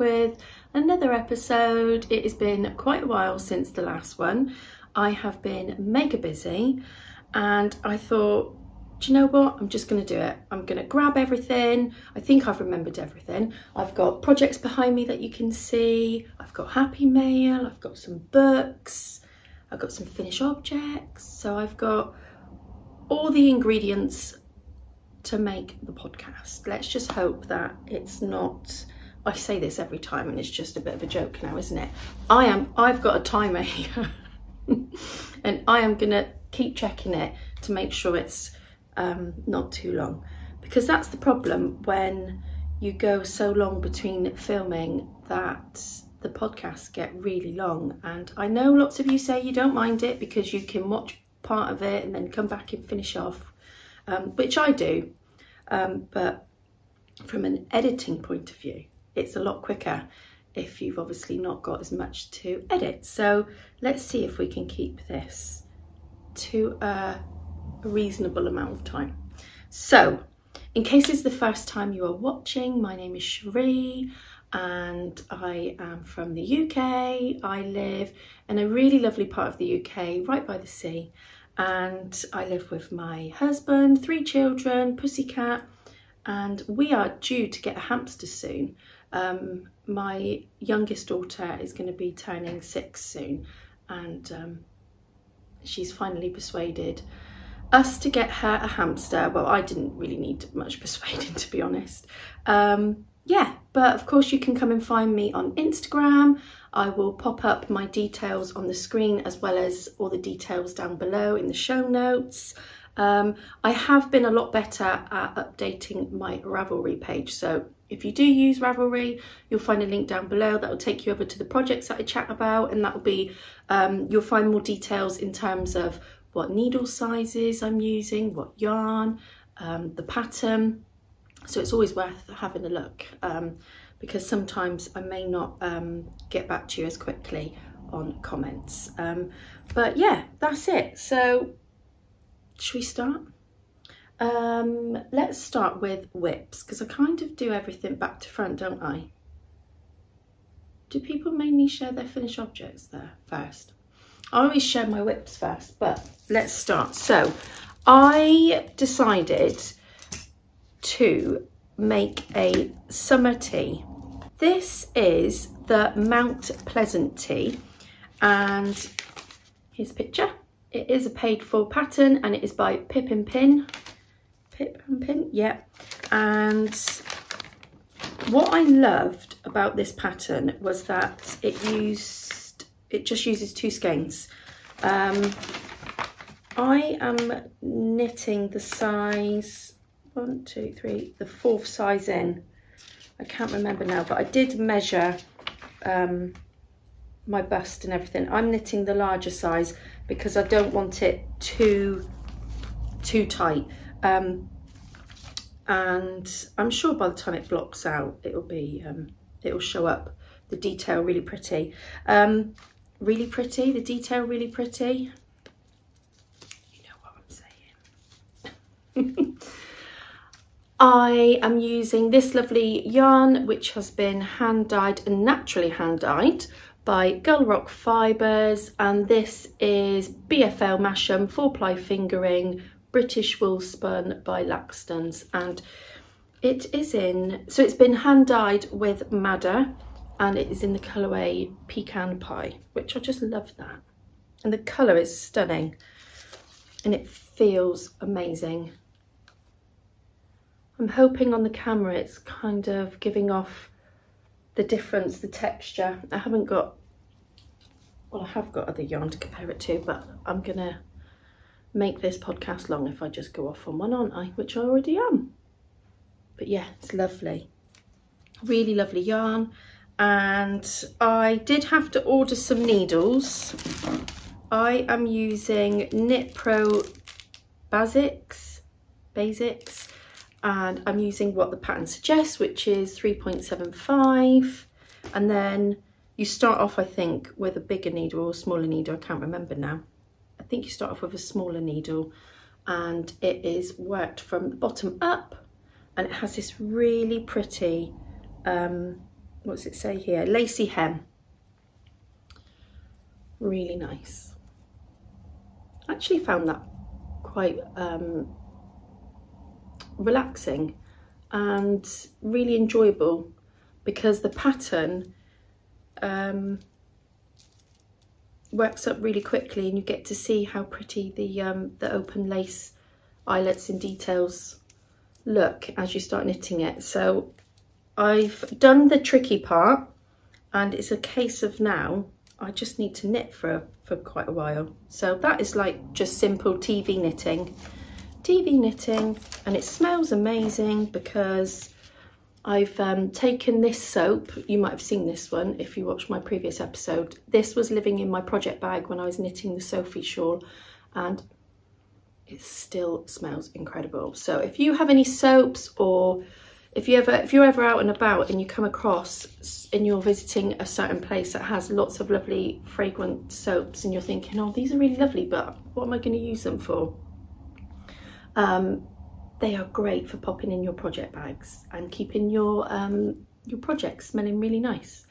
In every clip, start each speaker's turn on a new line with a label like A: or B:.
A: with another episode. It has been quite a while since the last one. I have been mega busy and I thought, do you know what? I'm just going to do it. I'm going to grab everything. I think I've remembered everything. I've got projects behind me that you can see. I've got Happy Mail. I've got some books. I've got some finished objects. So I've got all the ingredients to make the podcast. Let's just hope that it's not I say this every time and it's just a bit of a joke now, isn't it? I am I've got a timer here. And I am gonna keep checking it to make sure it's um, not too long. Because that's the problem when you go so long between filming that the podcasts get really long. And I know lots of you say you don't mind it because you can watch part of it and then come back and finish off um, which I do. Um, but from an editing point of view, it's a lot quicker if you've obviously not got as much to edit. So let's see if we can keep this to a reasonable amount of time. So in case it's the first time you are watching, my name is Cherie and I am from the UK. I live in a really lovely part of the UK, right by the sea and I live with my husband, three children, Pussycat, and we are due to get a hamster soon. Um, my youngest daughter is going to be turning six soon, and um, she's finally persuaded us to get her a hamster. Well, I didn't really need much persuading, to be honest. Um, yeah, but of course you can come and find me on Instagram. I will pop up my details on the screen as well as all the details down below in the show notes. Um, I have been a lot better at updating my Ravelry page. So if you do use Ravelry, you'll find a link down below that will take you over to the projects that I chat about. And that will be, um, you'll find more details in terms of what needle sizes I'm using, what yarn, um, the pattern. So it's always worth having a look. Um, because sometimes I may not um, get back to you as quickly on comments. Um, but yeah, that's it. So should we start? Um, let's start with WIPs because I kind of do everything back to front, don't I? Do people mainly share their finished objects there first? I always share my WIPs first, but let's start. So I decided to make a summer tee this is the Mount Pleasant tee and here's a picture. It is a paid for pattern and it is by Pip and Pin. Pip and Pin, yeah. And what I loved about this pattern was that it used, it just uses two skeins. Um, I am knitting the size, one, two, three, the fourth size in. I can't remember now, but I did measure um, my bust and everything. I'm knitting the larger size because I don't want it too, too tight. Um, and I'm sure by the time it blocks out, it'll be, um, it'll show up the detail really pretty. Um, really pretty, the detail really pretty. You know what I'm saying. I am using this lovely yarn which has been hand dyed and naturally hand dyed by Gull Rock Fibres and this is BFL Masham 4 ply fingering British wool spun by Laxton's and it is in, so it's been hand dyed with madder and it is in the colourway Pecan Pie which I just love that and the colour is stunning and it feels amazing. I'm hoping on the camera it's kind of giving off the difference, the texture. I haven't got, well, I have got other yarn to compare it to, but I'm gonna make this podcast long if I just go off on one, aren't I? Which I already am. But yeah, it's lovely. Really lovely yarn. And I did have to order some needles. I am using Knit Pro Basics, Basics and I'm using what the pattern suggests, which is 3.75. And then you start off, I think, with a bigger needle or smaller needle. I can't remember now. Think you start off with a smaller needle and it is worked from the bottom up and it has this really pretty um, what's it say here? Lacy hem. Really nice. Actually found that quite um, relaxing and really enjoyable because the pattern um, works up really quickly and you get to see how pretty the um, the open lace eyelets and details look as you start knitting it. So I've done the tricky part and it's a case of now I just need to knit for, for quite a while. So that is like just simple TV knitting. TV knitting and it smells amazing because I've um, taken this soap, you might have seen this one if you watched my previous episode. This was living in my project bag when I was knitting the Sophie shawl and it still smells incredible. So if you have any soaps or if you ever if you're ever out and about and you come across and you're visiting a certain place that has lots of lovely fragrant soaps and you're thinking, oh, these are really lovely, but what am I going to use them for? Um, they are great for popping in your project bags and keeping your um, your projects smelling really nice.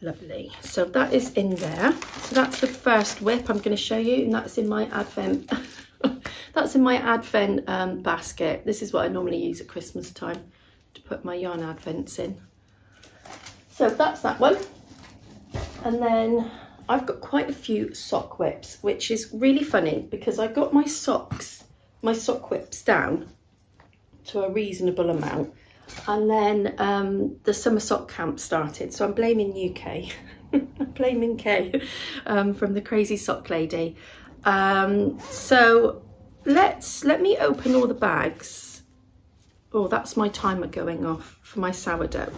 A: Lovely. So that is in there. So that's the first WIP I'm going to show you, and that's in my advent. that's in my advent um, basket. This is what I normally use at Christmas time to put my yarn advents in. So that's that one. And then I've got quite a few sock WIPs, which is really funny because I got my socks my sock WIPs down to a reasonable amount. And then um, the summer sock camp started. So I'm blaming UK I'm blaming Kay um, from the crazy sock lady. Um, so let's let me open all the bags. Oh that's my timer going off for my sourdough.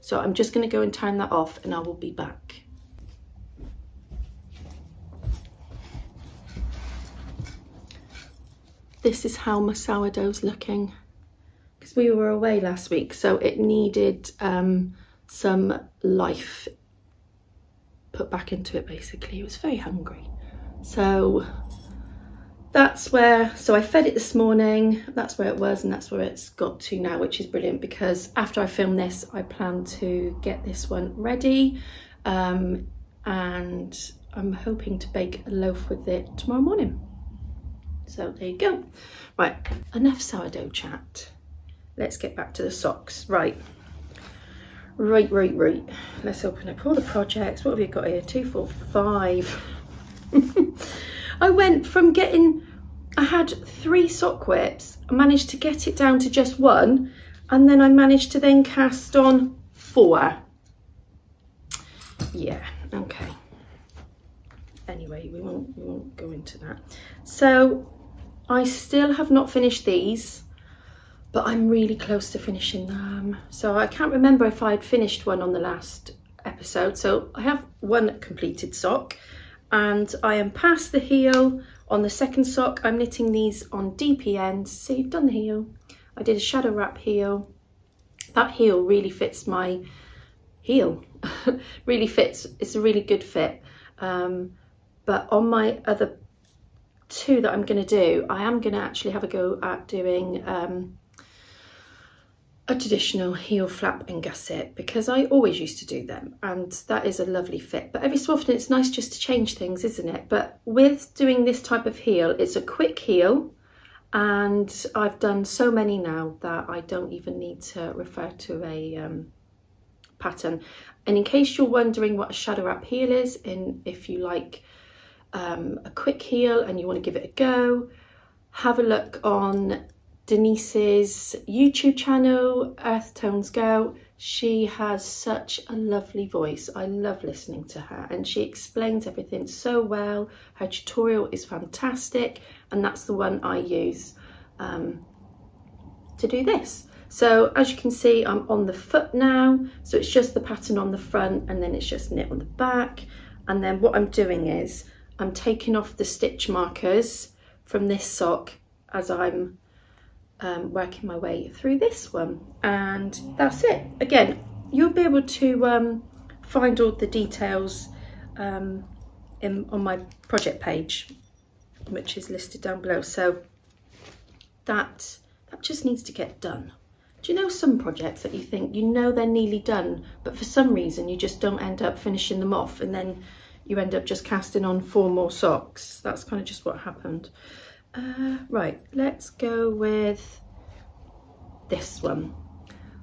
A: So I'm just going to go and turn that off and I will be back this is how my sourdough's looking. Because we were away last week so it needed um, some life put back into it basically. It was very hungry. So that's where so I fed it this morning. That's where it was and that's where it's got to now which is brilliant because after I film this I plan to get this one ready um, and I'm hoping to bake a loaf with it tomorrow morning so there you go. Right, enough sourdough chat. Let's get back to the socks. Right, right, right, right. Let's open up all the projects. What have you got here? Two, four, five. I went from getting, I had three sock WIPs. I managed to get it down to just one. And then I managed to then cast on four. Yeah, okay. Anyway, we won't, we won't go into that. So I still have not finished these, but I'm really close to finishing them. So I can't remember if I had finished one on the last episode. So I have one completed sock and I am past the heel on the second sock. I'm knitting these on DPNs. So you've done the heel. I did a shadow wrap heel. That heel really fits my heel. really fits. It's a really good fit. Um, but on my other two that I'm going to do, I am going to actually have a go at doing um, a traditional heel flap and gusset because I always used to do them and that is a lovely fit. But every so often it's nice just to change things, isn't it? But with doing this type of heel, it's a quick heel and I've done so many now that I don't even need to refer to a um, pattern. And in case you're wondering what a shadow wrap heel is, and if you like um, a quick heel and you want to give it a go, have a look on Denise's YouTube channel, Earth Tones Girl. She has such a lovely voice. I love listening to her and she explains everything so well. Her tutorial is fantastic and that's the one I use um, to do this. So as you can see, I'm on the foot now. So it's just the pattern on the front and then it's just knit on the back. And then what I'm doing is I'm taking off the stitch markers from this sock as I'm um, working my way through this one. And that's it. Again you'll be able to um, find all the details um, in, on my project page which is listed down below. So that that just needs to get done. Do you know some projects that you think you know they're nearly done, but for some reason you just don't end up finishing them off and then you end up just casting on four more socks. That's kind of just what happened. Uh, right, let's go with this one.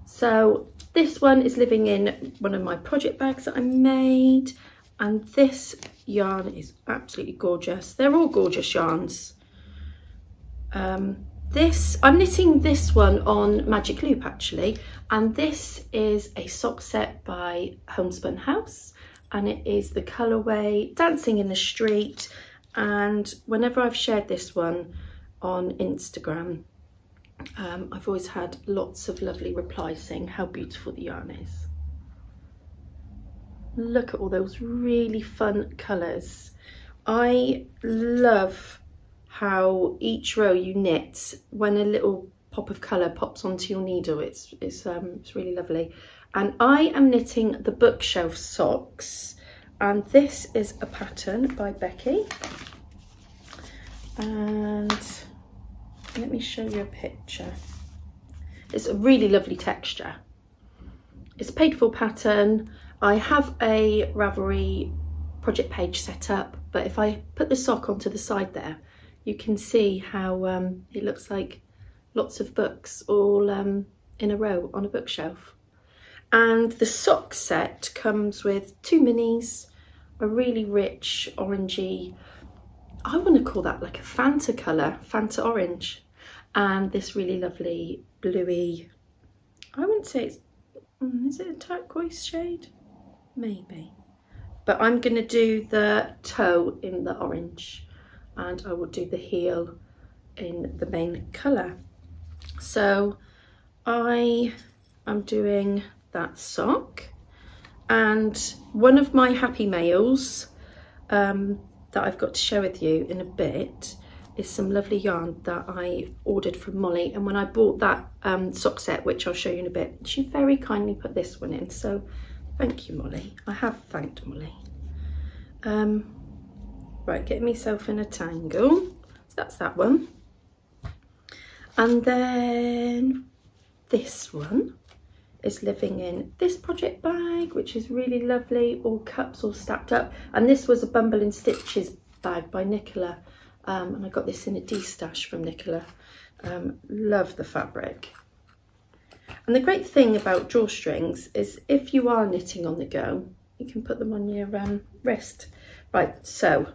A: So this one is living in one of my project bags that I made and this yarn is absolutely gorgeous. They're all gorgeous yarns. Um, this, I'm knitting this one on Magic Loop actually, and this is a sock set by Homespun House, and it is the colorway Dancing in the Street, and whenever I've shared this one on Instagram, um, I've always had lots of lovely replies saying how beautiful the yarn is. Look at all those really fun colours. I love how each row you knit, when a little pop of colour pops onto your needle, it's, it's, um, it's really lovely. And I am knitting the bookshelf socks, and this is a pattern by Becky. And let me show you a picture. It's a really lovely texture. It's a paid for pattern. I have a Ravelry project page set up, but if I put the sock onto the side there, you can see how um, it looks like lots of books all um, in a row on a bookshelf. And the sock set comes with two minis, a really rich orangey, I want to call that like a Fanta colour, Fanta orange, and this really lovely bluey, I wouldn't say it's, mm, is it a turquoise shade? Maybe. But I'm going to do the toe in the orange and I will do the heel in the main colour. So I am doing that sock. And one of my happy mails um, that I've got to share with you in a bit is some lovely yarn that I ordered from Molly. And when I bought that um, sock set which I'll show you in a bit she very kindly put this one in. So thank you Molly. I have thanked Molly. Um, Right, get myself in a tangle. So that's that one. And then this one is living in this project bag, which is really lovely, all cups all stacked up. And this was a Bumble and Stitches bag by Nicola. Um, and I got this in a destash from Nicola. Um, love the fabric. And the great thing about drawstrings is if you are knitting on the go, you can put them on your um, wrist. Right, so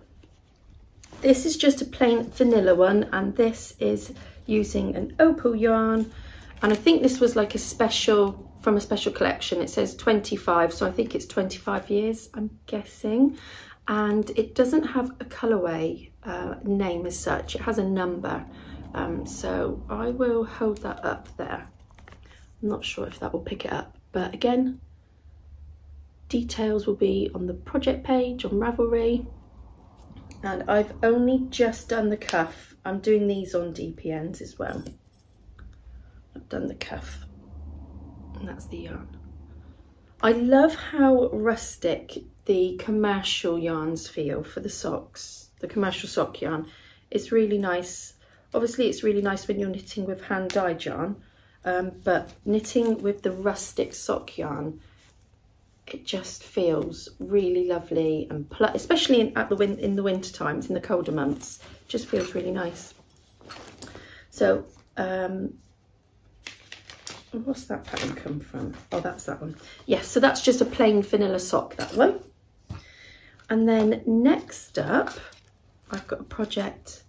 A: this is just a plain vanilla one and this is using an opal yarn and I think this was like a special from a special collection. It says 25 so I think it's 25 years I'm guessing and it doesn't have a colorway uh, name as such. It has a number um, so I will hold that up there. I'm not sure if that will pick it up but again details will be on the project page on Ravelry and I've only just done the cuff. I'm doing these on DPNs as well. I've done the cuff and that's the yarn. I love how rustic the commercial yarns feel for the socks, the commercial sock yarn. It's really nice. Obviously it's really nice when you're knitting with hand dyed yarn, um, but knitting with the rustic sock yarn it just feels really lovely and especially in, at the win in the winter times in the colder months just feels really nice so um what's that pattern come from? Oh that's that one. Yes so that's just a plain vanilla sock that one. And then next up I've got a project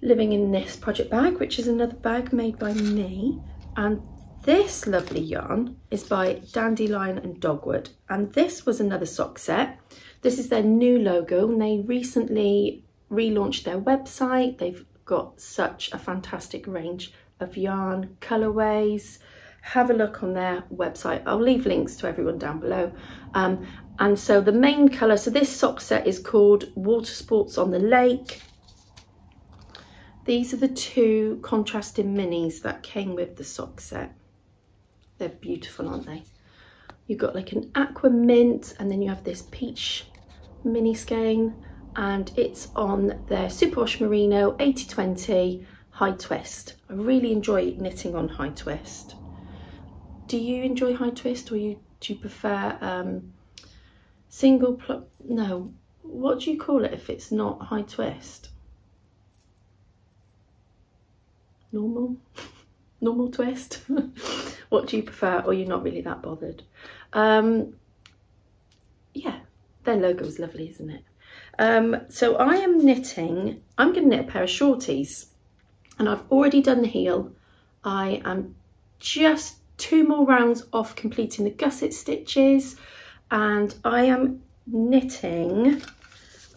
A: living in this project bag which is another bag made by me. And this lovely yarn is by Dandelion and Dogwood, and this was another sock set. This is their new logo, and they recently relaunched their website. They've got such a fantastic range of yarn colorways. Have a look on their website. I'll leave links to everyone down below. Um, and so the main color, so this sock set is called Water Sports on the Lake. These are the two contrasting minis that came with the sock set. They're beautiful, aren't they? You've got like an aqua mint and then you have this peach mini skein and it's on their Superwash Merino 8020 high twist. I really enjoy knitting on high twist. do you enjoy high twist or you do you prefer um, single pl no what do you call it if it's not high twist? Normal? Normal twist? What do you prefer or you're not really that bothered? Um, yeah their logo is lovely isn't it? Um, so I am knitting I'm going to knit a pair of shorties and I've already done the heel I am just two more rounds off completing the gusset stitches and I am knitting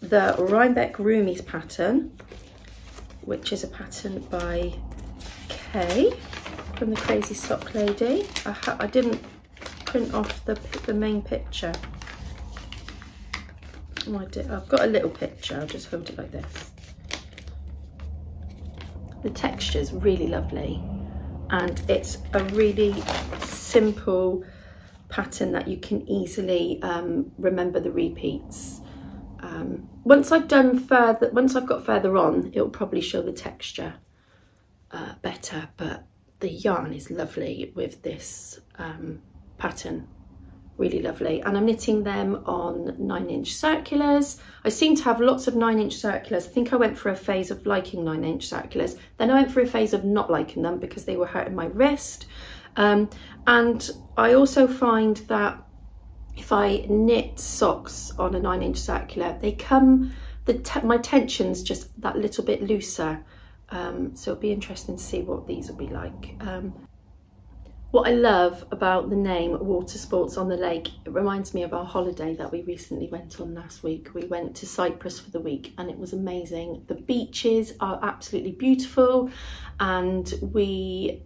A: the Rhinebeck Roomies pattern which is a pattern by Kay from the Crazy Sock Lady. I, I didn't print off the, the main picture. Oh, I did. I've got a little picture, I'll just hold it like this. The texture is really lovely and it's a really simple pattern that you can easily um, remember the repeats. Um, once I've done further, once I've got further on, it'll probably show the texture uh, better, but the yarn is lovely with this um, pattern really lovely. And I'm knitting them on nine inch circulars. I seem to have lots of nine inch circulars. I think I went for a phase of liking nine inch circulars. Then I went for a phase of not liking them because they were hurting my wrist. Um, and I also find that if I knit socks on a nine inch circular they come the my tension's just that little bit looser. Um, so it'll be interesting to see what these will be like. Um, what I love about the name Water Sports on the Lake, it reminds me of our holiday that we recently went on last week. We went to Cyprus for the week and it was amazing. The beaches are absolutely beautiful and we,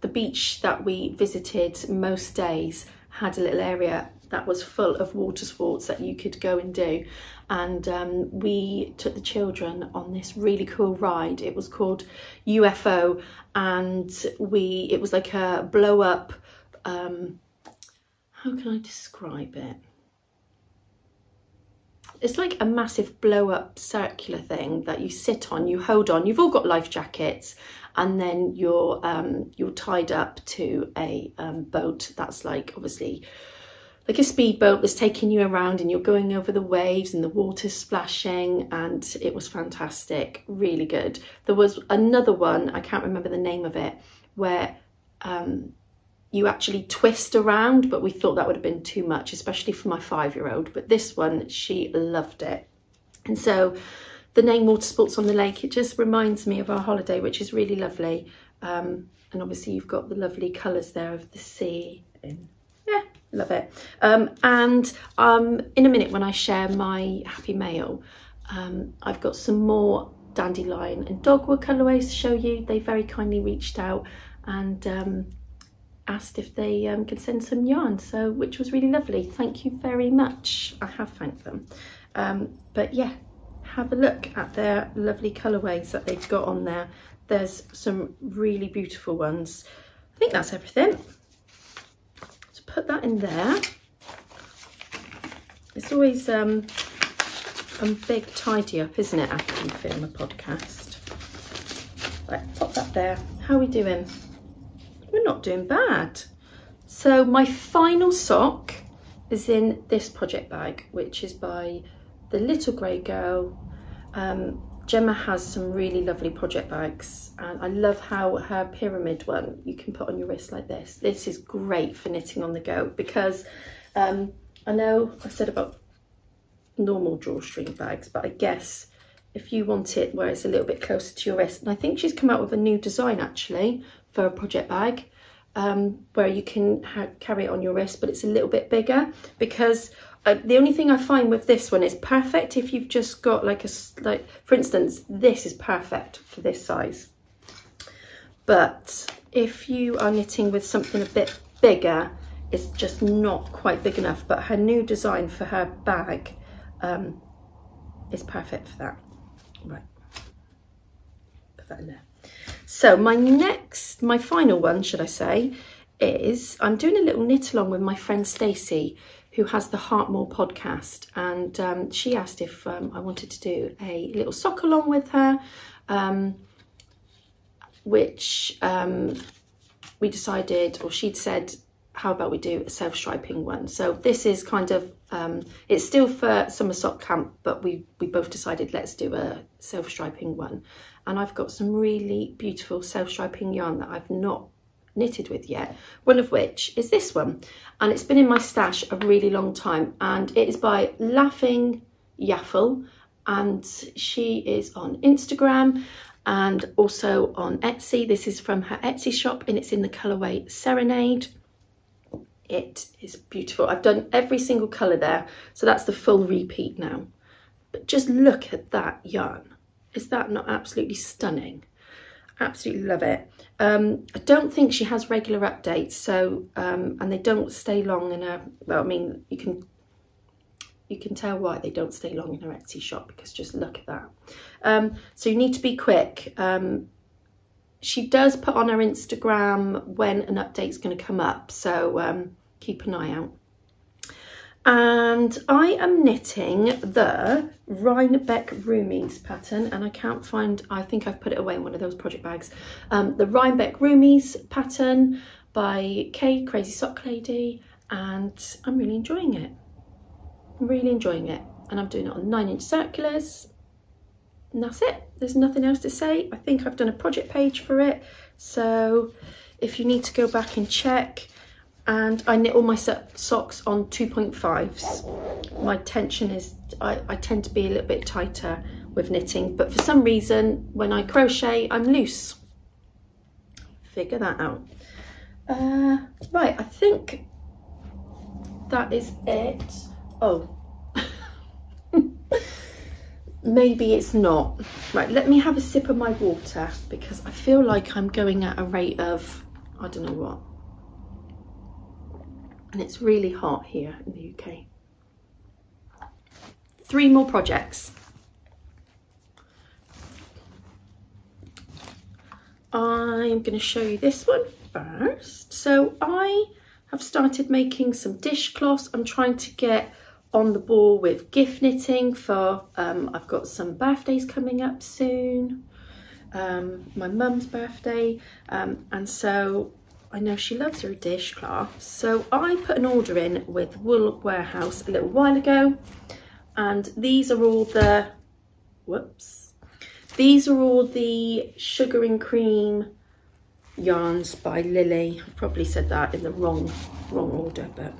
A: the beach that we visited most days had a little area that was full of water sports that you could go and do and um, we took the children on this really cool ride. It was called UFO and we it was like a blow up um, how can I describe it? It's like a massive blow up circular thing that you sit on you hold on you've all got life jackets and then you're um, you're tied up to a um, boat that's like obviously like a speedboat that's taking you around and you're going over the waves and the water's splashing and it was fantastic, really good. There was another one, I can't remember the name of it, where um, you actually twist around, but we thought that would have been too much, especially for my five-year-old. But this one, she loved it. And so the name Water Sports on the Lake, it just reminds me of our holiday, which is really lovely. Um, and obviously you've got the lovely colours there of the sea yeah, love it. Um, and um, in a minute when I share my happy mail, um, I've got some more dandelion and dogwood colourways to show you. They very kindly reached out and um, asked if they um, could send some yarn, so which was really lovely. Thank you very much. I have thanked them. Um, but yeah, have a look at their lovely colourways that they've got on there. There's some really beautiful ones. I think that's everything put that in there. It's always um, a big tidy up, isn't it, after you film a podcast? Right, pop that there. How are we doing? We're not doing bad. So my final sock is in this project bag, which is by the Little Grey Girl. Um, Gemma has some really lovely project bags and I love how her pyramid one you can put on your wrist like this. This is great for knitting on the go because um, I know I said about normal drawstring bags but I guess if you want it where it's a little bit closer to your wrist and I think she's come out with a new design actually for a project bag um, where you can carry it on your wrist but it's a little bit bigger because uh, the only thing I find with this one is perfect if you've just got like a, like for instance, this is perfect for this size. But if you are knitting with something a bit bigger, it's just not quite big enough. But her new design for her bag um, is perfect for that. Right, put that in there. So my next, my final one, should I say, is I'm doing a little knit along with my friend Stacey who has the Heartmore podcast, and um, she asked if um, I wanted to do a little sock along with her, um, which um, we decided, or she'd said how about we do a self-striping one? So this is kind of, um, it's still for summer sock camp, but we, we both decided let's do a self-striping one. And I've got some really beautiful self-striping yarn that I've not knitted with yet, one of which is this one. And it's been in my stash a really long time and it is by Laughing Yaffle and she is on Instagram and also on Etsy. This is from her Etsy shop and it's in the colourway Serenade. It is beautiful. I've done every single colour there, so that's the full repeat now. But just look at that yarn. Is that not absolutely stunning? Absolutely love it. Um, I don't think she has regular updates, so um, and they don't stay long in a. Well, I mean, you can you can tell why they don't stay long in her Etsy shop because just look at that. Um, so you need to be quick. Um, she does put on her Instagram when an update's going to come up, so um, keep an eye out. And I am knitting the Rhinebeck Roomies pattern, and I can't find, I think I've put it away in one of those project bags. Um, the Rhinebeck Roomies pattern by Kay, Crazy Sock Lady, and I'm really enjoying it. I'm really enjoying it. And I'm doing it on nine inch circulars. And that's it. There's nothing else to say. I think I've done a project page for it. So if you need to go back and check, and I knit all my socks on 2.5s. My tension is, I, I tend to be a little bit tighter with knitting, but for some reason, when I crochet, I'm loose. Figure that out. Uh, right, I think that is it. Oh, maybe it's not. Right, let me have a sip of my water because I feel like I'm going at a rate of, I don't know what. And it's really hot here in the UK. Three more projects. I'm going to show you this one first. So I have started making some dishcloths. I'm trying to get on the ball with gift knitting for, um, I've got some birthdays coming up soon, um, my mum's birthday, um, and so I know she loves her dishcloth. So I put an order in with Wool Warehouse a little while ago, and these are all the, whoops, these are all the sugar and cream yarns by Lily. I probably said that in the wrong wrong order, but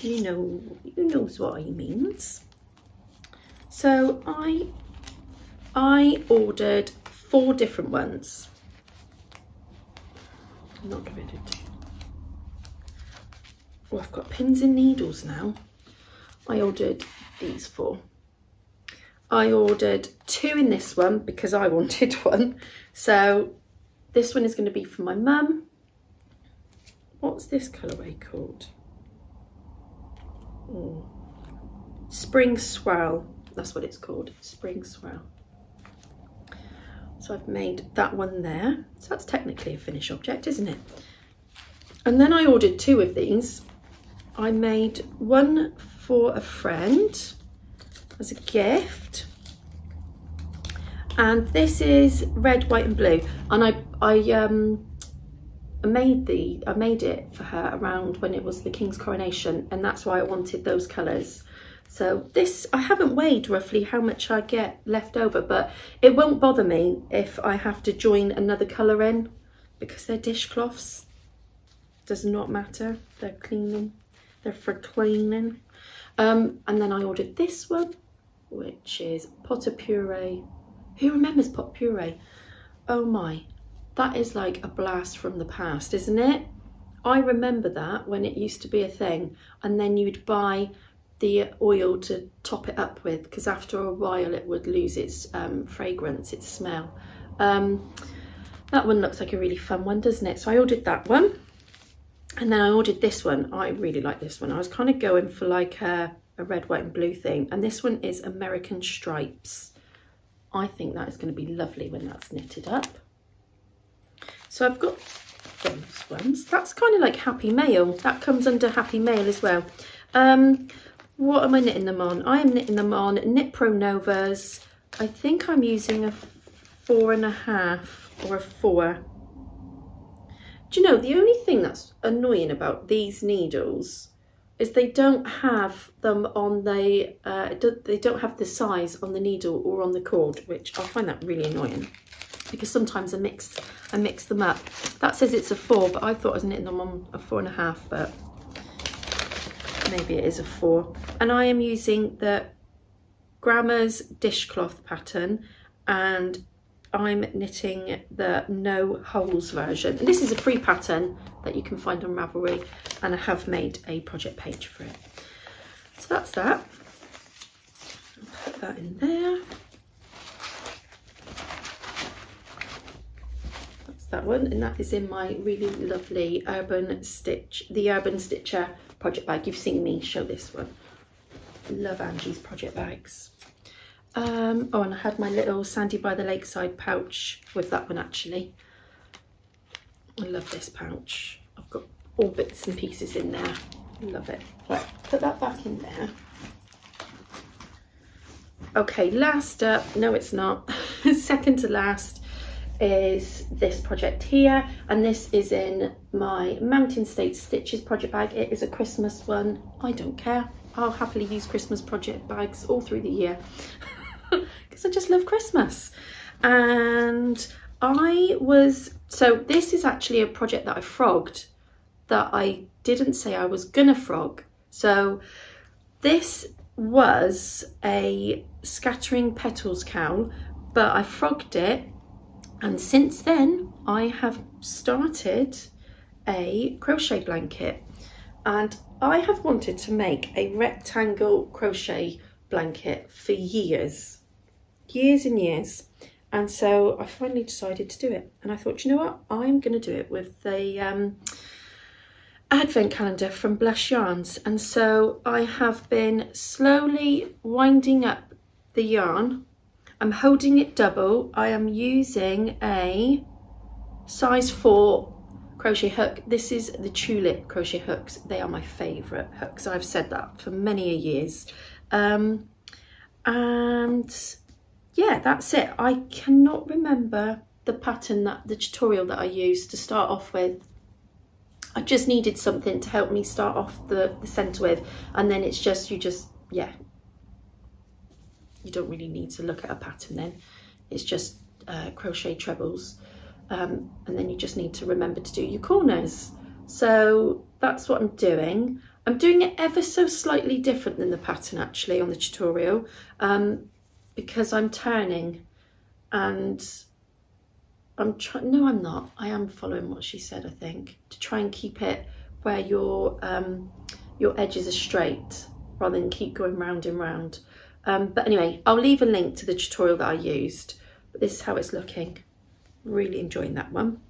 A: you know, you knows what he means. So I, I ordered four different ones. Not divided. Oh, I've got pins and needles now. I ordered these four. I ordered two in this one because I wanted one. So this one is going to be for my mum. What's this colourway called? Oh. Spring Swirl, that's what it's called, Spring Swirl. So I've made that one there. So that's technically a finished object, isn't it? And then I ordered two of these. I made one for a friend as a gift. And this is red, white and blue. And I, I um, I made the I made it for her around when it was the King's coronation and that's why I wanted those colours. So this, I haven't weighed roughly how much I get left over, but it won't bother me if I have to join another colour in because they're dishcloths. Does not matter, they're cleaning, they're for cleaning. Um, and then I ordered this one, which is pot of puree. Who remembers potpourri? Oh my, that is like a blast from the past, isn't it? I remember that when it used to be a thing and then you'd buy the oil to top it up with because after a while it would lose its um, fragrance, its smell. Um, that one looks like a really fun one, doesn't it? So I ordered that one and then I ordered this one. I really like this one. I was kind of going for like a, a red, white and blue thing and this one is American Stripes. I think that is going to be lovely when that's knitted up. So I've got those ones. That's kind of like Happy Mail. That comes under Happy Mail as well. Um, what am I knitting them on? I am knitting them on Knit Pro Novas. I think I'm using a four and a half or a four do you know, the only thing that's annoying about these needles is they don't have them on the, uh, they don't have the size on the needle or on the cord, which I find that really annoying because sometimes I mix, I mix them up. That says it's a four, but I thought I was knitting them on a four and a half, but maybe it is a four. And I am using the Gramma's dishcloth pattern and I'm knitting the no holes version. And this is a free pattern that you can find on Ravelry and I have made a project page for it. So that's that. Put that in there. That's that one and that is in my really lovely Urban Stitch, the Urban Stitcher project bag. You've seen me show this one. Love Angie's project bags. Um, oh, and I had my little Sandy by the Lakeside pouch with that one actually. I love this pouch. I've got all bits and pieces in there. Love it. Right, put that back in there. Okay, last up, no it's not, second to last is this project here and this is in my Mountain State Stitches project bag. It is a Christmas one, I don't care. I'll happily use Christmas project bags all through the year. because I just love Christmas. And I was, so this is actually a project that I frogged that I didn't say I was gonna frog. So this was a scattering petals cowl, but I frogged it. And since then I have started a crochet blanket and I have wanted to make a rectangle crochet blanket for years years and years. And so I finally decided to do it. And I thought, you know what? I'm going to do it with the um, advent calendar from Blush Yarns. And so I have been slowly winding up the yarn. I'm holding it double. I am using a size 4 crochet hook. This is the tulip crochet hooks. They are my favourite hooks. I've said that for many years. Um, and yeah, that's it. I cannot remember the pattern that the tutorial that I used to start off with. I just needed something to help me start off the, the centre with and then it's just, you just, yeah, you don't really need to look at a pattern then. It's just uh, crochet trebles um, and then you just need to remember to do your corners. So that's what I'm doing. I'm doing it ever so slightly different than the pattern actually on the tutorial. Um, because I'm turning and I'm trying, no, I'm not. I am following what she said, I think, to try and keep it where your, um, your edges are straight rather than keep going round and round. Um, but anyway, I'll leave a link to the tutorial that I used, but this is how it's looking. Really enjoying that one.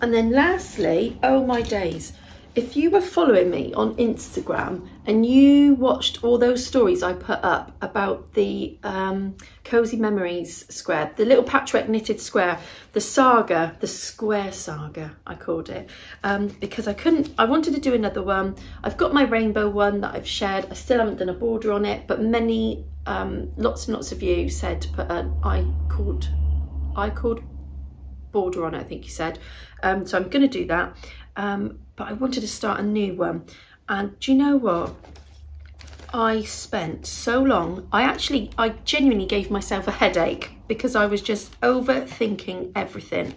A: And then lastly, oh my days, if you were following me on Instagram and you watched all those stories I put up about the um, Cozy Memories square, the little patchwork knitted square, the saga, the square saga, I-cord it, um, because I couldn't, I wanted to do another one. I've got my rainbow one that I've shared. I still haven't done a border on it, but many, um, lots and lots of you said to put an I called, I called border on it, I think you said. Um, so I'm going to do that um, but I wanted to start a new one. And do you know what? I spent so long, I actually, I genuinely gave myself a headache because I was just overthinking everything.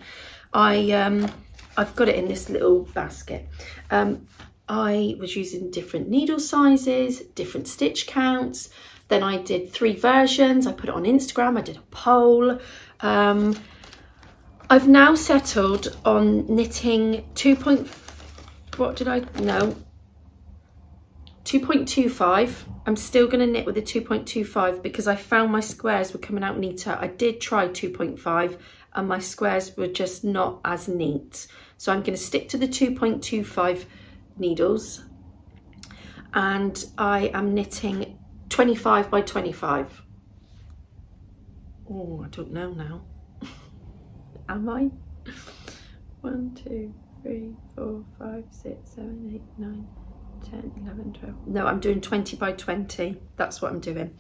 A: I, um, I've got it in this little basket. Um, I was using different needle sizes, different stitch counts. Then I did three versions. I put it on Instagram. I did a poll. Um, I've now settled on knitting 2. What did I, no, 2.25. I'm still going to knit with a 2.25 because I found my squares were coming out neater. I did try 2.5 and my squares were just not as neat. So I'm going to stick to the 2.25 needles and I am knitting 25 by 25. Oh, I don't know now am I? One, two, three, four, five, six, seven, eight, nine, 10, 11, 12. No, I'm doing 20 by 20. That's what I'm doing.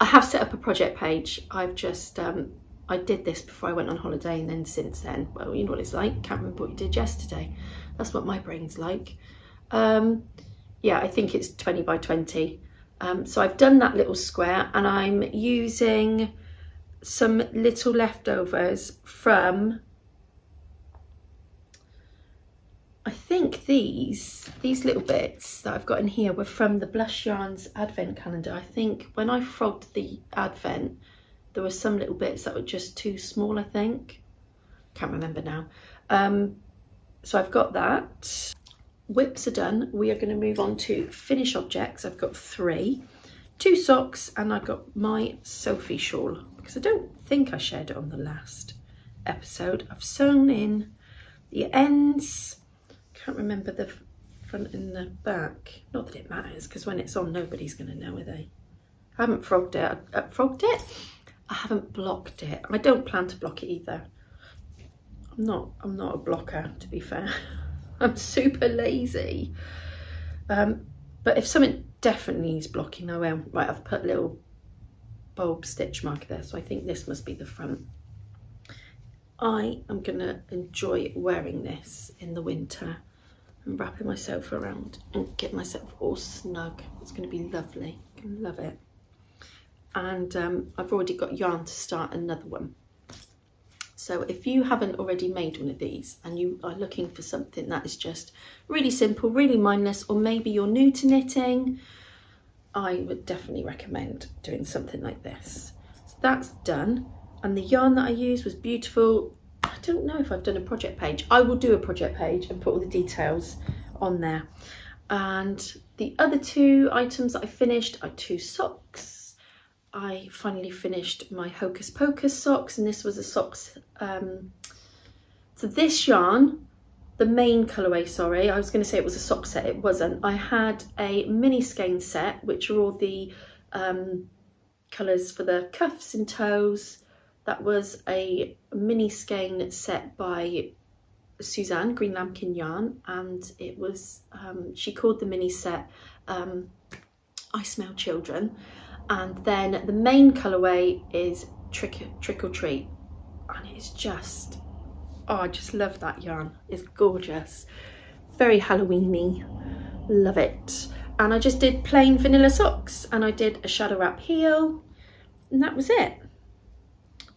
A: I have set up a project page. I've just um, I did this before I went on holiday and then since then, well, you know what it's like. Can't remember what you did yesterday. That's what my brain's like. Um, yeah, I think it's 20 by 20. Um, so I've done that little square and I'm using some little leftovers from I think these these little bits that I've got in here were from the Blush Yarns advent calendar. I think when I frogged the advent, there were some little bits that were just too small, I think. Can't remember now. Um, so I've got that. WIPs are done. We are going to move on to finish objects. I've got three, two socks, and I've got my Sophie shawl because I don't think I shared it on the last episode. I've sewn in the ends can't remember the front and the back. Not that it matters, because when it's on, nobody's going to know, are they? I haven't frogged it. I, I frogged it. I haven't blocked it. I don't plan to block it either. I'm not. I'm not a blocker, to be fair. I'm super lazy. Um, but if something definitely needs blocking, I will. Right, I've put a little bulb stitch marker there, so I think this must be the front. I am going to enjoy wearing this in the winter wrapping myself around and get myself all snug. It's going to be lovely. I love it. And um, I've already got yarn to start another one. So if you haven't already made one of these and you are looking for something that is just really simple, really mindless, or maybe you're new to knitting, I would definitely recommend doing something like this. So that's done. And the yarn that I used was beautiful I don't know if I've done a project page. I will do a project page and put all the details on there. And the other two items that I finished are two socks. I finally finished my Hocus Pocus socks and this was a socks. Um, so this yarn, the main colourway, sorry, I was going to say it was a sock set, it wasn't. I had a mini skein set, which are all the um, colours for the cuffs and toes, that was a mini skein set by Suzanne Green Lambkin Yarn and it was, um, she called the mini set um, I Smell Children. And then the main colourway is Trick, Trick or Treat. And it's just, oh I just love that yarn, it's gorgeous, very Halloweeny, love it. And I just did plain vanilla socks and I did a shadow wrap heel and that was it.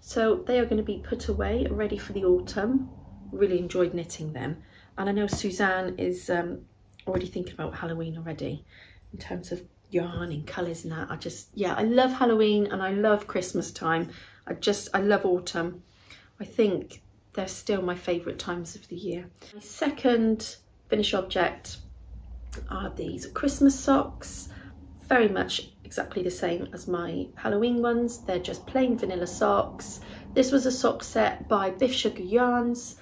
A: So they are going to be put away, ready for the autumn. Really enjoyed knitting them. And I know Suzanne is um, already thinking about Halloween already in terms of yarn and colours and that. I just, yeah, I love Halloween and I love Christmas time. I just, I love autumn. I think they're still my favourite times of the year. My second finish object are these Christmas socks. Very much exactly the same as my Halloween ones. They're just plain vanilla socks. This was a sock set by Biff Sugar Yarns.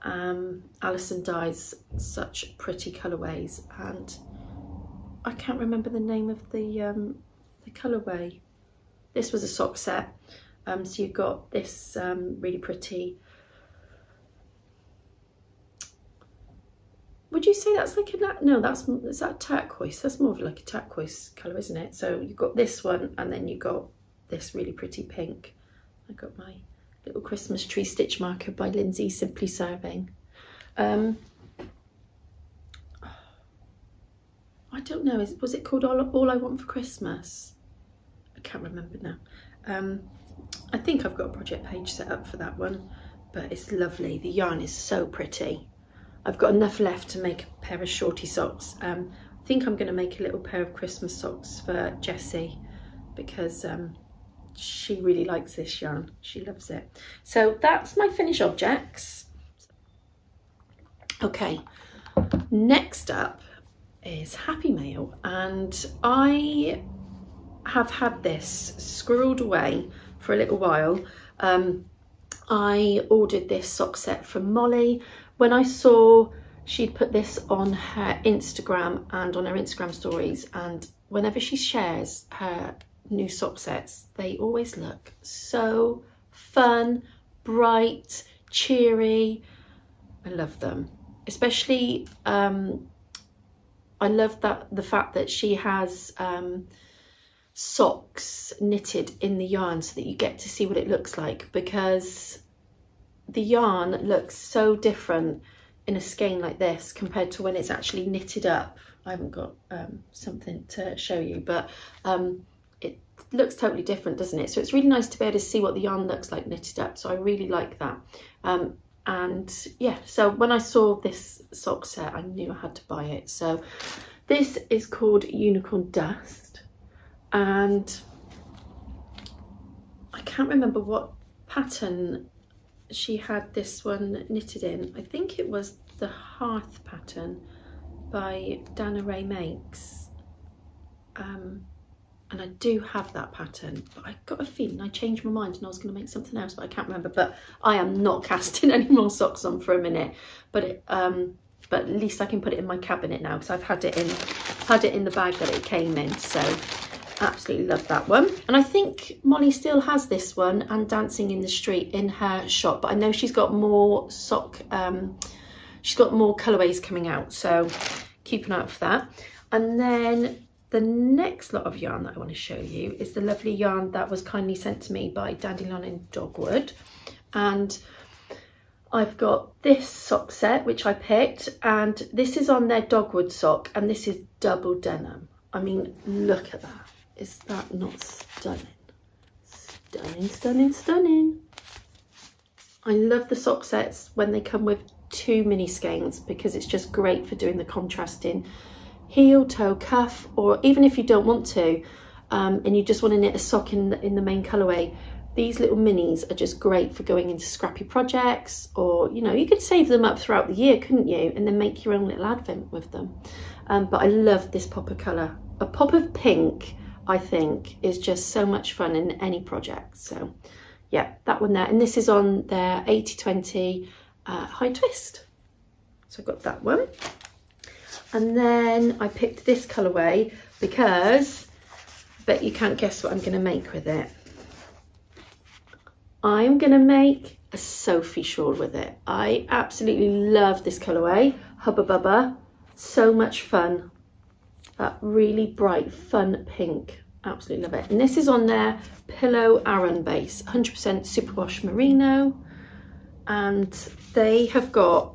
A: Um, Alison dyes such pretty colourways and I can't remember the name of the, um, the colourway. This was a sock set. Um, so you've got this um, really pretty would you say that's like a no that's is that turquoise? That's more of like a turquoise color isn't it? So you've got this one and then you've got this really pretty pink. I got my little christmas tree stitch marker by lindsay simply serving. Um i don't know is was it called all, all i want for christmas? I can't remember now. Um i think i've got a project page set up for that one but it's lovely. The yarn is so pretty I've got enough left to make a pair of shorty socks. Um, I think I'm going to make a little pair of Christmas socks for Jessie because um, she really likes this yarn. She loves it. So that's my finished objects. Okay, next up is Happy Mail and I have had this squirreled away for a little while. Um, I ordered this sock set from Molly when I saw she'd put this on her Instagram and on her Instagram stories and whenever she shares her new sock sets, they always look so fun, bright, cheery. I love them. Especially, um, I love that the fact that she has um, socks knitted in the yarn so that you get to see what it looks like because the yarn looks so different in a skein like this compared to when it's actually knitted up. I haven't got um, something to show you, but um, it looks totally different, doesn't it? So it's really nice to be able to see what the yarn looks like knitted up. So I really like that. Um, and yeah, so when I saw this sock set, I knew I had to buy it. So this is called Unicorn Dust. And I can't remember what pattern she had this one knitted in. I think it was the Hearth pattern by Dana Ray Makes. Um, and I do have that pattern, but I got a feeling I changed my mind and I was going to make something else, but I can't remember. But I am not casting any more socks on for a minute. But it, um, but at least I can put it in my cabinet now because I've had it in had it in the bag that it came in. So absolutely love that one and i think molly still has this one and dancing in the street in her shop but i know she's got more sock um she's got more colorways coming out so keep an eye out for that and then the next lot of yarn that i want to show you is the lovely yarn that was kindly sent to me by dandelion in dogwood and I've got this sock set which I picked and this is on their dogwood sock and this is double denim. I mean look at that. Is that not stunning? Stunning, stunning, stunning. I love the sock sets when they come with two mini skeins because it's just great for doing the contrasting heel, toe, cuff, or even if you don't want to um, and you just want to knit a sock in the, in the main colourway, these little minis are just great for going into scrappy projects or, you know, you could save them up throughout the year, couldn't you? And then make your own little advent with them. Um, but I love this pop of colour. A pop of pink I think is just so much fun in any project. So yeah, that one there. And this is on their 80-20 uh, high twist. So I got that one. And then I picked this colourway because I bet you can't guess what I'm going to make with it. I'm going to make a Sophie shawl with it. I absolutely love this colourway, Hubba Bubba. So much fun that really bright, fun pink. Absolutely love it. And this is on their Pillow Aran base, 100% superwash merino. And they have got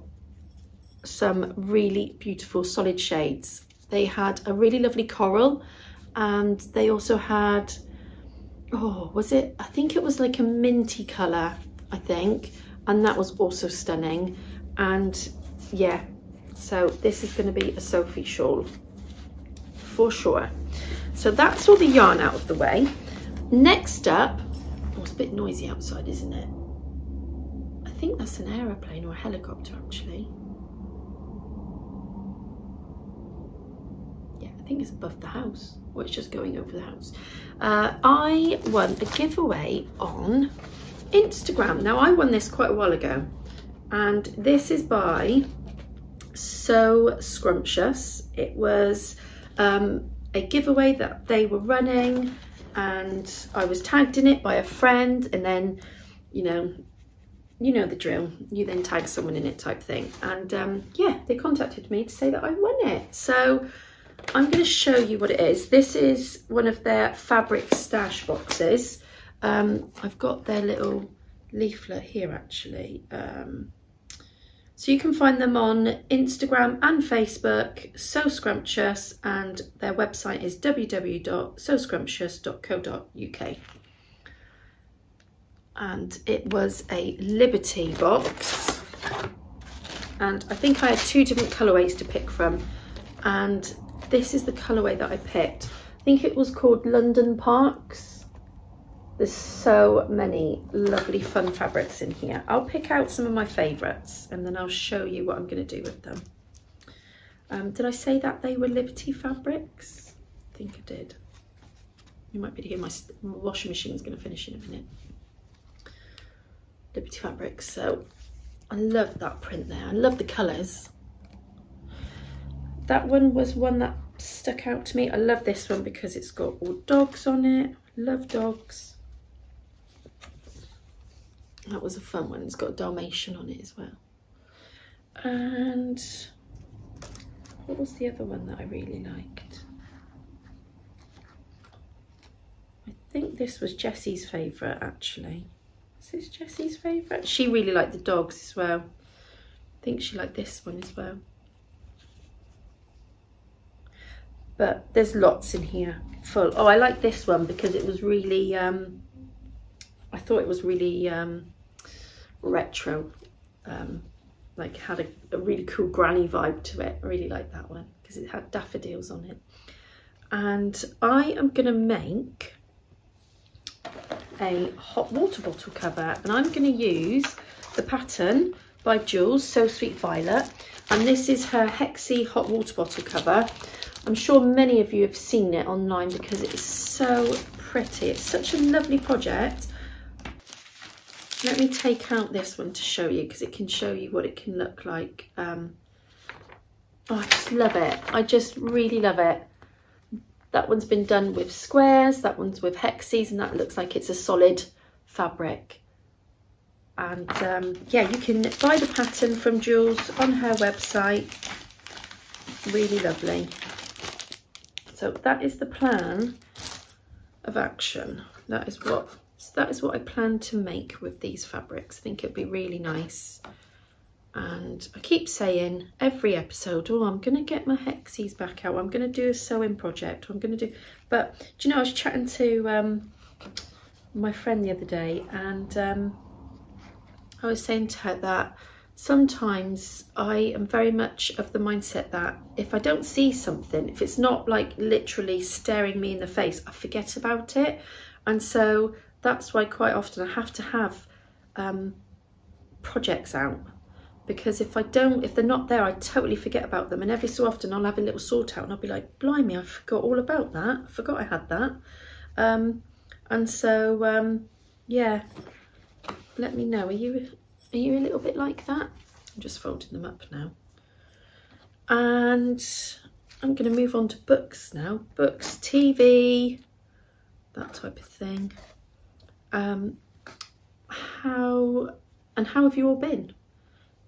A: some really beautiful solid shades. They had a really lovely coral and they also had, oh, was it? I think it was like a minty colour, I think. And that was also stunning. And yeah, so this is going to be a Sophie shawl for sure. So that's all the yarn out of the way. Next up, oh, it's a bit noisy outside, isn't it? I think that's an aeroplane or a helicopter actually. Yeah, I think it's above the house or it's just going over the house. Uh, I won a giveaway on Instagram. Now I won this quite a while ago and this is by So Scrumptious. It was um, a giveaway that they were running and I was tagged in it by a friend and then, you know, you know the drill. You then tag someone in it type thing. And um, yeah, they contacted me to say that I won it. So I'm going to show you what it is. This is one of their fabric stash boxes. Um, I've got their little leaflet here actually. Um, so you can find them on Instagram and Facebook, So Scrumptious, and their website is www.soscrumptious.co.uk. And it was a Liberty box. And I think I had two different colourways to pick from. And this is the colourway that I picked. I think it was called London Parks there's so many lovely fun fabrics in here. I'll pick out some of my favourites and then I'll show you what I'm going to do with them. Um, did I say that they were Liberty fabrics? I think I did. You might be able to hear my, washing machine is going to finish in a minute. Liberty fabrics. So I love that print there. I love the colours. That one was one that stuck out to me. I love this one because it's got all dogs on it. Love dogs. That was a fun one. It's got a Dalmatian on it as well. And what was the other one that I really liked? I think this was Jessie's favourite actually. Is this Jessie's favourite? She really liked the dogs as well. I think she liked this one as well. But there's lots in here full. Oh, I like this one because it was really, um, I thought it was really um, retro. Um, like had a, a really cool granny vibe to it. I really like that one because it had daffodils on it. And I am going to make a hot water bottle cover and I'm going to use the pattern by Jules, Sew Sweet Violet. And this is her Hexie hot water bottle cover. I'm sure many of you have seen it online because it is so pretty. It's such a lovely project. Let me take out this one to show you because it can show you what it can look like. Um, oh, I just love it. I just really love it. That one's been done with squares, that one's with hexies, and that looks like it's a solid fabric. And um, yeah, you can buy the pattern from Jules on her website. Really lovely. So that is the plan of action. That is what that is what I plan to make with these fabrics. I think it'd be really nice. And I keep saying every episode, oh, I'm going to get my hexies back out. I'm going to do a sewing project. I'm going to do, but do you know, I was chatting to um, my friend the other day and um, I was saying to her that sometimes I am very much of the mindset that if I don't see something, if it's not like literally staring me in the face, I forget about it. And so that's why quite often I have to have um, projects out because if I don't, if they're not there, I totally forget about them. And every so often I'll have a little sort out and I'll be like, blimey, I forgot all about that. I forgot I had that. Um, and so, um, yeah, let me know. Are you, are you a little bit like that? I'm just folding them up now. And I'm going to move on to books now. Books, TV, that type of thing. Um, how, and how have you all been?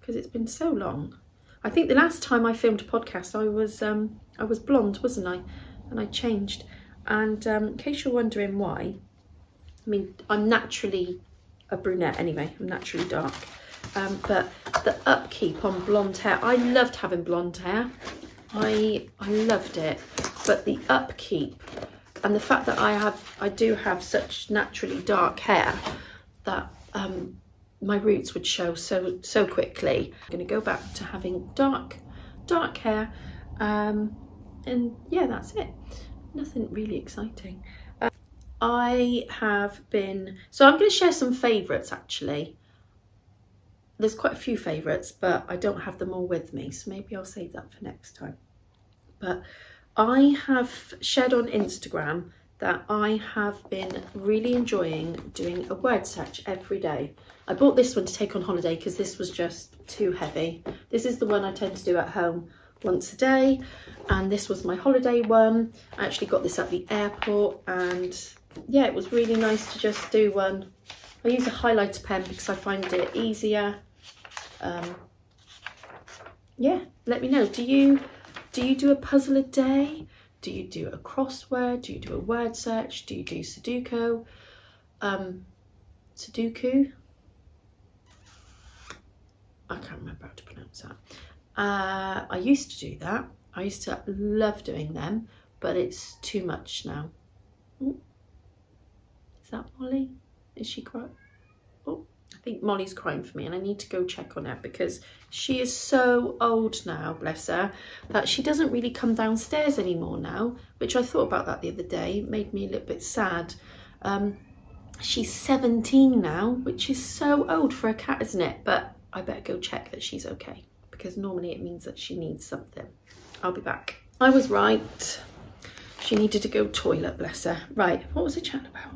A: because it's been so long. I think the last time I filmed a podcast, I was um, I was blonde, wasn't I? And I changed. And um, in case you're wondering why, I mean, I'm naturally a brunette anyway. I'm naturally dark. Um, but the upkeep on blonde hair, I loved having blonde hair. I I loved it. But the upkeep and the fact that I have I do have such naturally dark hair that um, my roots would show so so quickly. I'm going to go back to having dark dark hair um, and yeah that's it. Nothing really exciting. Uh, I have been so I'm going to share some favourites actually. There's quite a few favourites but I don't have them all with me so maybe I'll save that for next time. But I have shared on Instagram that I have been really enjoying doing a word search every day. I bought this one to take on holiday because this was just too heavy. This is the one I tend to do at home once a day and this was my holiday one. I actually got this at the airport and yeah, it was really nice to just do one. I use a highlighter pen because I find it easier. Um, yeah, let me know. Do you do you do a puzzle a day? Do you do a crossword? Do you do a word search? Do you do Sudoku? Um, Sudoku? I can't remember how to pronounce that. Uh, I used to do that. I used to love doing them, but it's too much now. Ooh. Is that Molly? Is she crying? I think Molly's crying for me and I need to go check on her because she is so old now, bless her, that she doesn't really come downstairs anymore now, which I thought about that the other day, made me a little bit sad. Um, she's 17 now, which is so old for a cat, isn't it? But I better go check that she's okay because normally it means that she needs something. I'll be back. I was right. She needed to go toilet, bless her. Right, what was I chatting about?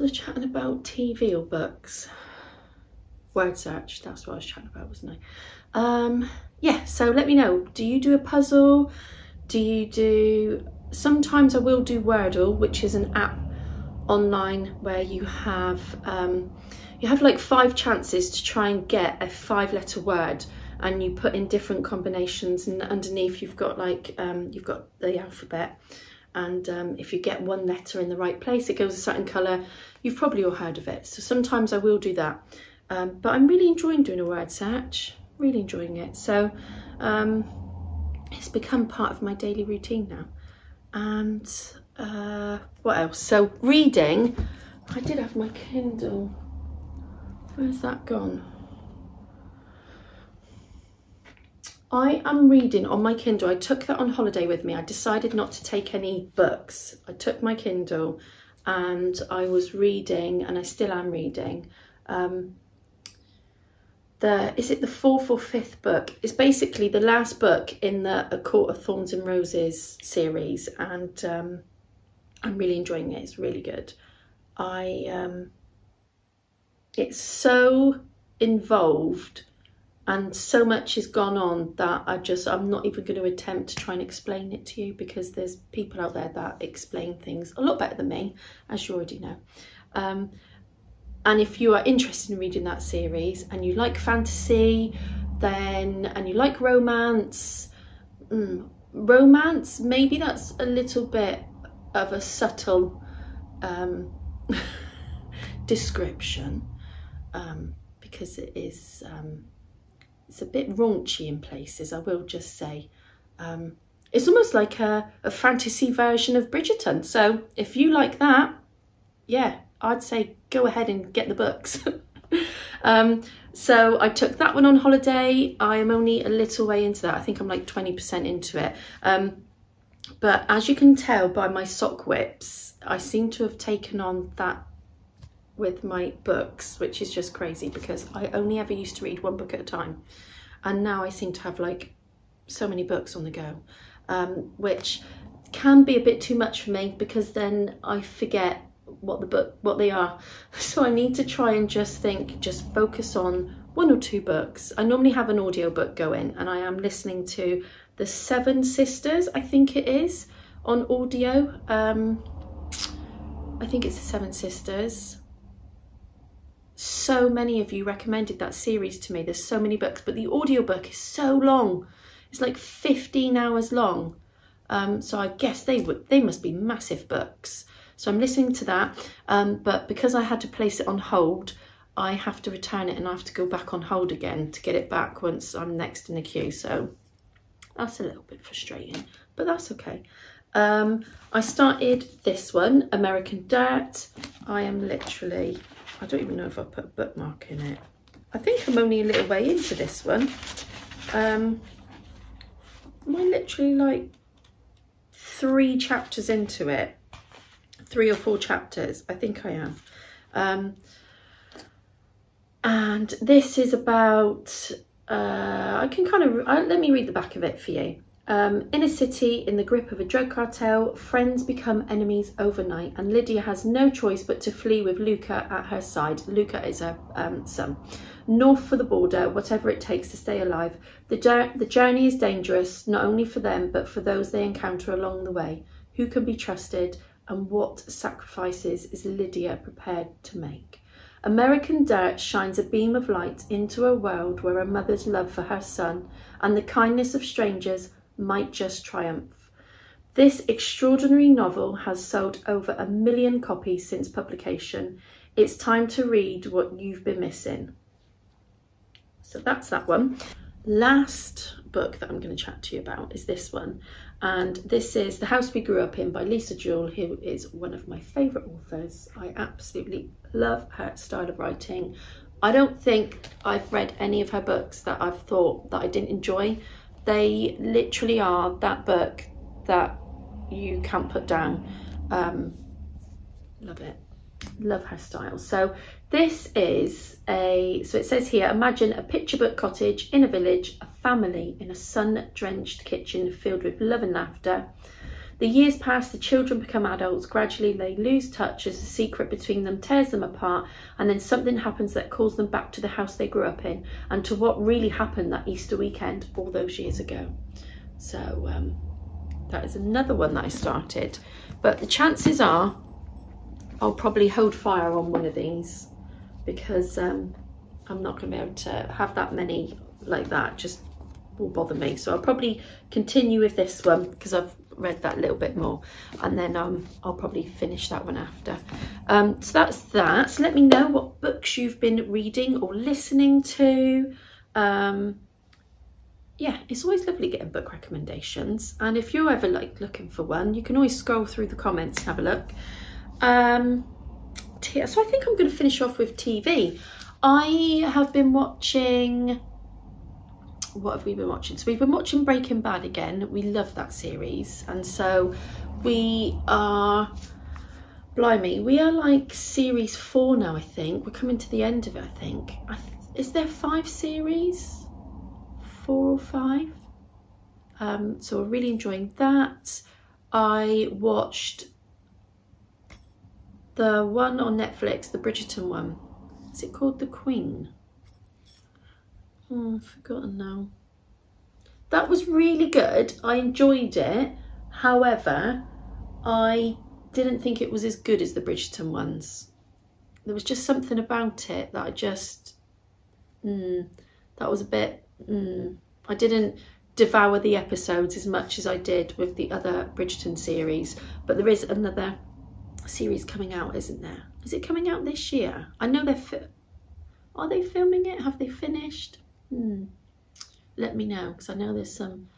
A: Was chatting about TV or books. Word search that's what i was chatting about wasn't i? Um yeah so let me know. Do you do a puzzle? Do you do sometimes i will do wordle which is an app online where you have um you have like five chances to try and get a five letter word and you put in different combinations and underneath you've got like um you've got the alphabet and um, if you get one letter in the right place it goes a certain colour you've probably all heard of it. So sometimes I will do that. Um, but I'm really enjoying doing a word search really enjoying it. So um, it's become part of my daily routine now. And uh, what else? So reading I did have my Kindle. Where's that gone I am reading on my Kindle. I took that on holiday with me. I decided not to take any books. I took my Kindle and I was reading, and I still am reading. Um, the is it the fourth or fifth book? It's basically the last book in the A Court of Thorns and Roses series, and um, I'm really enjoying it. It's really good. I um, it's so involved and so much has gone on that I just I'm not even going to attempt to try and explain it to you because there's people out there that explain things a lot better than me as you already know. Um, and if you are interested in reading that series and you like fantasy then and you like romance mm, romance maybe that's a little bit of a subtle um, description um, because it is um, it's a bit raunchy in places, I will just say. Um, it's almost like a, a fantasy version of Bridgerton. So if you like that, yeah, I'd say go ahead and get the books. um, so I took that one on holiday. I am only a little way into that. I think I'm like 20% into it. Um, but as you can tell by my sock WIPs, I seem to have taken on that with my books, which is just crazy because I only ever used to read one book at a time. And now I seem to have like so many books on the go, um, which can be a bit too much for me because then I forget what the book what they are. So I need to try and just think just focus on one or two books. I normally have an audio book going and I am listening to the Seven Sisters I think it is on audio. Um I think it's the Seven Sisters so many of you recommended that series to me. There's so many books, but the audiobook is so long. It's like 15 hours long. Um, so I guess they would they must be massive books. So I'm listening to that, um, but because I had to place it on hold, I have to return it and I have to go back on hold again to get it back once I'm next in the queue. So that's a little bit frustrating, but that's okay. Um, I started this one, American Dirt. I am literally I don't even know if I put a bookmark in it. I think I'm only a little way into this one. Um, am I literally like three chapters into it? Three or four chapters, I think I am. Um, and this is about, uh, I can kind of, uh, let me read the back of it for you. Um, in a city in the grip of a drug cartel, friends become enemies overnight, and Lydia has no choice but to flee with Luca at her side. Luca is her um, son. North for the border, whatever it takes to stay alive. The, the journey is dangerous, not only for them, but for those they encounter along the way. Who can be trusted, and what sacrifices is Lydia prepared to make? American Dirt shines a beam of light into a world where a mother's love for her son and the kindness of strangers might just triumph. This extraordinary novel has sold over a million copies since publication. It's time to read what you've been missing. So that's that one. Last book that I'm going to chat to you about is this one. And this is The House We Grew Up In by Lisa Jewell, who is one of my favourite authors. I absolutely love her style of writing. I don't think I've read any of her books that I've thought that I didn't enjoy. They literally are that book that you can't put down. Um, love it. Love her style. So this is a, so it says here, imagine a picture book cottage in a village, a family in a sun-drenched kitchen filled with love and laughter. The years pass, the children become adults, gradually they lose touch as the secret between them tears them apart, and then something happens that calls them back to the house they grew up in and to what really happened that Easter weekend all those years ago. So um, that is another one that I started. But the chances are I'll probably hold fire on one of these because um, I'm not going to be able to have that many like that. Just will bother me. So I'll probably continue with this one because I've read that a little bit more and then um, I'll probably finish that one after. Um, so that's that. So let me know what books you've been reading or listening to. Um, yeah, it's always lovely getting book recommendations. And if you're ever like looking for one, you can always scroll through the comments and have a look. Um, so I think I'm going to finish off with TV. I have been watching what have we been watching? So we've been watching Breaking Bad again. We love that series. And so we are, blimey, we are like series four now, I think. We're coming to the end of it, I think. I th is there five series? Four or five? Um, so we're really enjoying that. I watched the one on Netflix, the Bridgerton one. Is it called The Queen? Oh, I've forgotten now. That was really good. I enjoyed it. However, I didn't think it was as good as the Bridgerton ones. There was just something about it that I just, mm, that was a bit, mm, I didn't devour the episodes as much as I did with the other Bridgerton series. But there is another series coming out, isn't there? Is it coming out this year? I know they're, are they filming it? Have they finished? Hmm. Let me know because I know there's some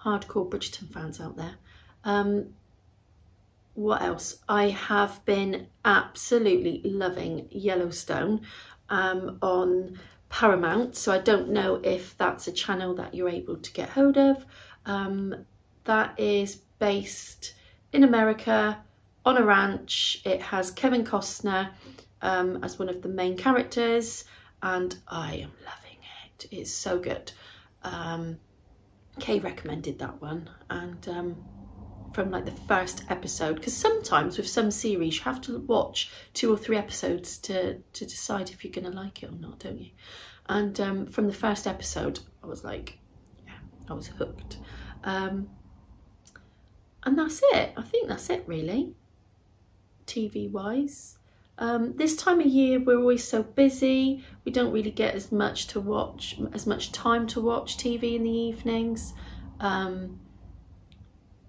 A: hardcore Bridgerton fans out there. Um, what else? I have been absolutely loving Yellowstone um, on Paramount. So I don't know if that's a channel that you're able to get hold of. Um, that is based in America on a ranch. It has Kevin Costner um, as one of the main characters and I am loving it's so good. Um, Kay recommended that one and um, from like the first episode because sometimes with some series you have to watch two or three episodes to to decide if you're going to like it or not don't you? And um, from the first episode I was like yeah I was hooked. Um, and that's it. I think that's it really. TV wise um, this time of year, we're always so busy. We don't really get as much to watch, as much time to watch TV in the evenings. Um,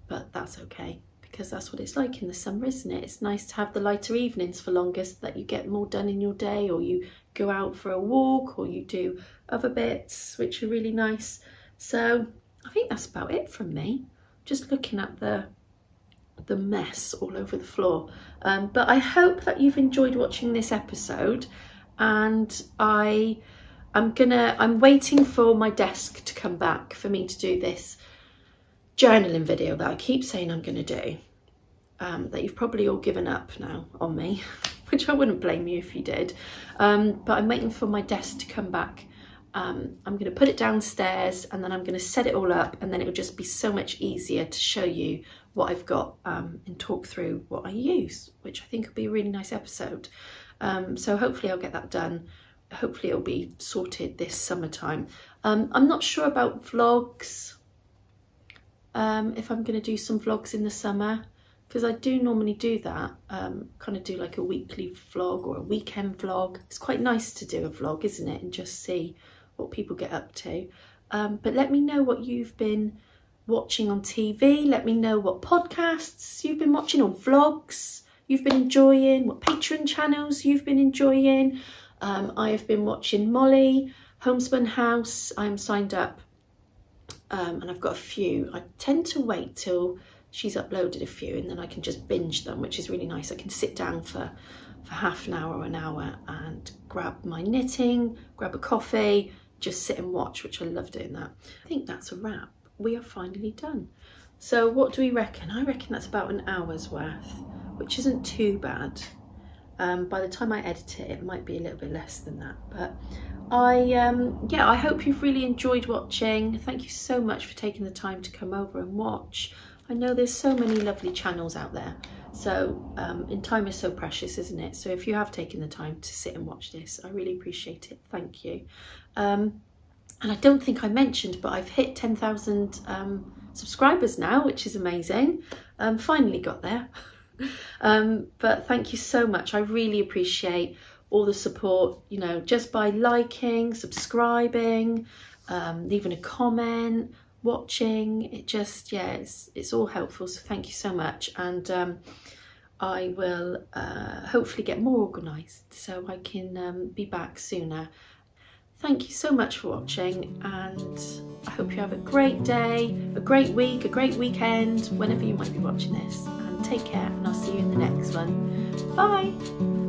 A: but that's okay because that's what it's like in the summer, isn't it? It's nice to have the lighter evenings for longer so that you get more done in your day or you go out for a walk or you do other bits, which are really nice. So I think that's about it from me. Just looking at the the mess all over the floor. Um, but I hope that you've enjoyed watching this episode and I I'm gonna I'm waiting for my desk to come back for me to do this journaling video that I keep saying I'm gonna do um, that you've probably all given up now on me which I wouldn't blame you if you did um, but I'm waiting for my desk to come back um, I'm to put it downstairs and then I'm to set it all up and then it'll just be so much easier to show you what I've got um, and talk through what I use, which I think will be a really nice episode. Um, so hopefully I'll get that done. Hopefully it'll be sorted this summertime. Um, I'm not sure about vlogs, um, if I'm going to do some vlogs in the summer, because I do normally do that, um, kind of do like a weekly vlog or a weekend vlog. It's quite nice to do a vlog, isn't it, and just see what people get up to. Um, but let me know what you've been watching on TV. Let me know what podcasts you've been watching or vlogs you've been enjoying, what Patreon channels you've been enjoying. Um, I have been watching Molly, Homespun House. I'm signed up um, and I've got a few. I tend to wait till she's uploaded a few and then I can just binge them, which is really nice. I can sit down for, for half an hour or an hour and grab my knitting, grab a coffee, just sit and watch, which I love doing that. I think that's a wrap we are finally done. So what do we reckon? I reckon that's about an hour's worth, which isn't too bad. Um, by the time I edit it, it might be a little bit less than that. But I, um, yeah, I hope you've really enjoyed watching. Thank you so much for taking the time to come over and watch. I know there's so many lovely channels out there. So um, in time is so precious, isn't it? So if you have taken the time to sit and watch this, I really appreciate it. Thank you. Um, and I don't think I mentioned, but I've hit 10,000 um, subscribers now, which is amazing. Um, finally got there. um, but thank you so much. I really appreciate all the support, you know, just by liking, subscribing, um, leaving a comment, watching. It just, yeah, it's, it's all helpful. So thank you so much. And um, I will uh, hopefully get more organised so I can um, be back sooner. Thank you so much for watching and I hope you have a great day, a great week, a great weekend, whenever you might be watching this. And take care and I'll see you in the next one. Bye!